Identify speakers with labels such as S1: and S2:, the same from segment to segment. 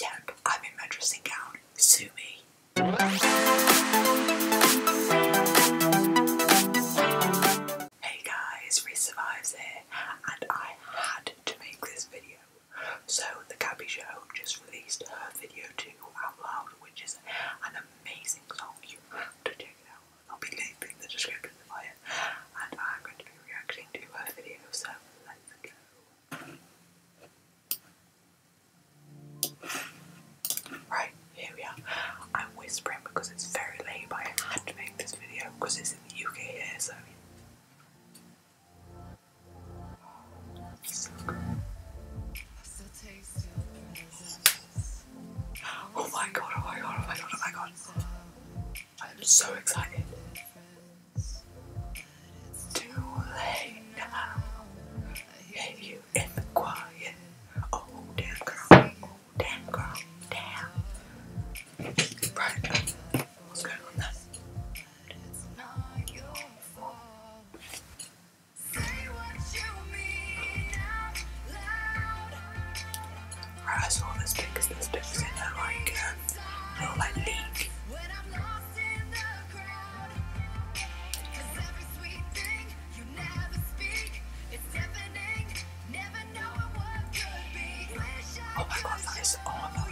S1: Yep, I'm in my dressing gown. Sue me. Because it's in the UK so. So good. Oh my god, oh my god, oh my god, oh my god. I'm so excited.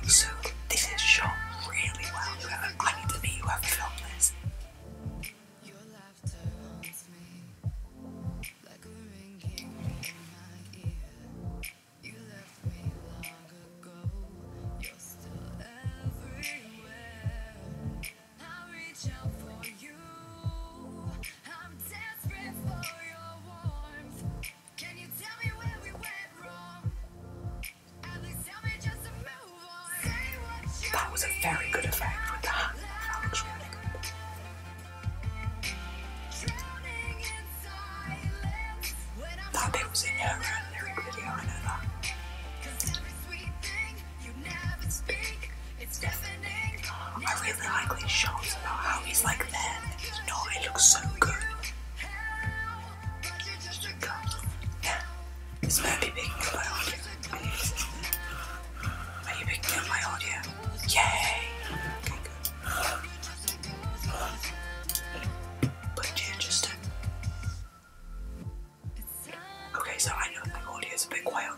S1: So very good effect with that. Looks really good. That bit was in her lyric video, I know that. I really like these shots about how he's like there and he's. It looks so good. Yeah. This might be picking up my audio. Are you picking up my audio? Yay! So I know my audio is a bit quiet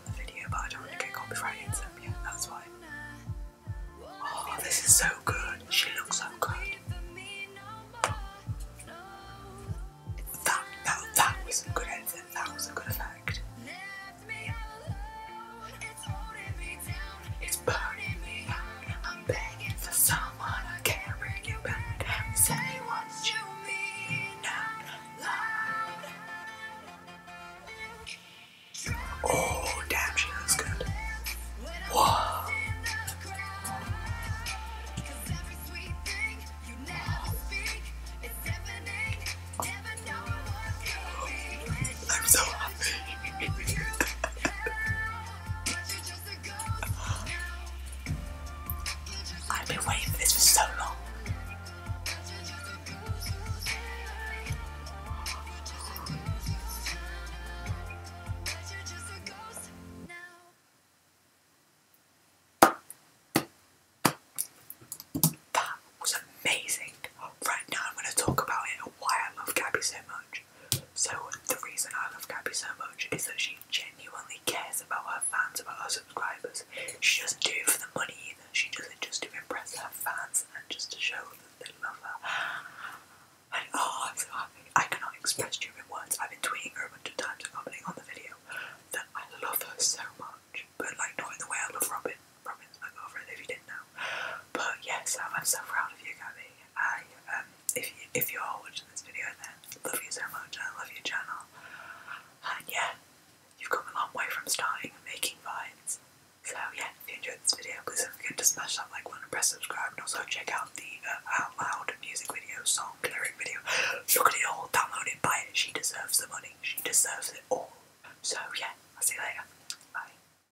S1: She doesn't do it for the money either. She does it just to impress her fans and just to show that they love her. And oh, I'm so happy. I cannot express to you in words. I've been tweeting her a bunch of times and commenting on the video that I love her so much. But like not in the way I love Robin. Robin's my girlfriend if you didn't know. But yes, I'm, so proud of you, Gabbie. I um, if if you are watching this video, then love you so much. I love your channel. And yeah, you've come a long way from starting and making vines. So yeah, if you enjoyed this video, please don't forget to smash that like button and press subscribe, and also check out the uh, Out Loud music video,